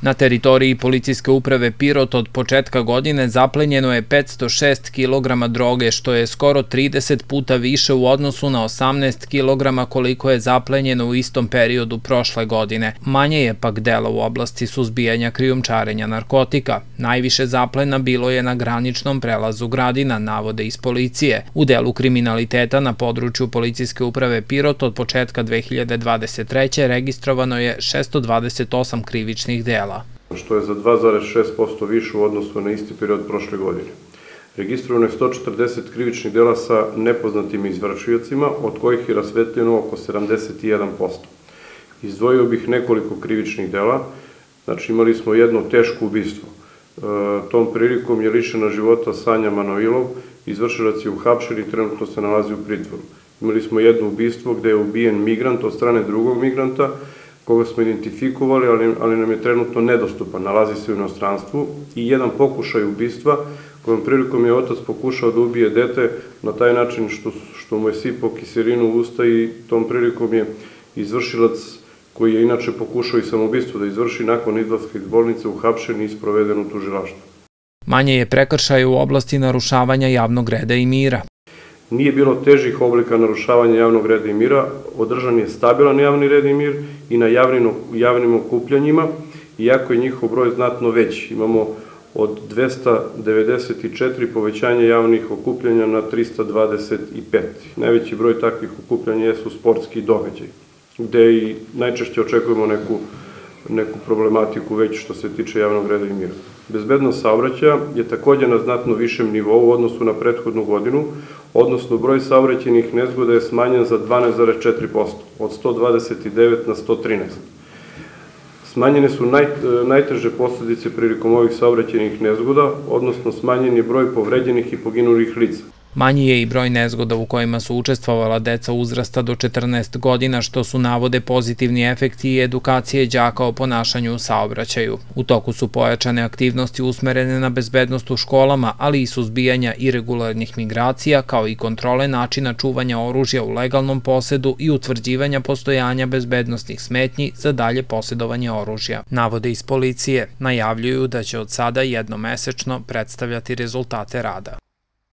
Na teritoriji policijske uprave Pirot od početka godine zaplenjeno je 506 kg droge, što je skoro 30 puta više u odnosu na 18 kg koliko je zaplenjeno u istom periodu prošle godine. Manje je pak dela u oblasti suzbijanja krijumčarenja narkotika. Najviše zaplena bilo je na graničnom prelazu Gradina, navode iz policije. U delu kriminaliteta na području policijske uprave Pirot od početka 2023. registrovano je 628 krivičnih dela što je za 2,6% više u odnosu na isti period prošle godine. Registrovano je 140 krivičnih dela sa nepoznatim izvršiocima, od kojih je rasvetljeno oko 71%. Izdvojio bih nekoliko krivičnih dela, znači imali smo jedno teško ubistvo. E, tom prilikom je lišena života Sanja Manoilov, izvršilac je uhapšen i trenutno se nalazi u pritvoru. Imali smo jedno ubistvo gde je ubijen migrant od strane drugog migranta, koga smo identifikovali, ali, ali nam je trenutno nedostupan, nalazi se u inostranstvu, i jedan pokušaj ubistva, kojom prilikom je otac pokušao da ubije dete na taj način što, što mu je sipao kiselinu u usta i tom prilikom je izvršilac koji je inače pokušao i samoubistvo da izvrši nakon izlaska iz bolnice uhapšen i isproveden u tužilaštvu. Manje je prekršaj u oblasti narušavanja javnog reda i mira. Nije bilo težih oblika narušavanja javnog reda i mira, održan je stabilan javni red i mir i na javnim, okupljanjima, iako je njihov broj znatno veći. Imamo od 294 povećanja javnih okupljanja na 325. Najveći broj takvih okupljanja jesu sportski događaj, gde i najčešće očekujemo neku neku problematiku već što se tiče javnog reda i mira. Bezbednost saobraćaja je takođe na znatno višem nivou u odnosu na prethodnu godinu, odnosno broj saobraćenih nezgoda je smanjen za 12,4%, od 129 na 113. Smanjene su naj, najteže posledice prilikom ovih saobraćenih nezgoda, odnosno smanjen je broj povređenih i poginulih lica. Manji je i broj nezgoda u kojima su učestvovala deca uzrasta do 14 godina, što su navode pozitivni efekti i edukacije đaka o ponašanju u saobraćaju. U toku su pojačane aktivnosti usmerene na bezbednost u školama, ali i suzbijanja irregularnih migracija, kao i kontrole načina čuvanja oružja u legalnom posedu i utvrđivanja postojanja bezbednostnih smetnji za dalje posedovanje oružja. Navode iz policije najavljuju da će od sada jednomesečno predstavljati rezultate rada.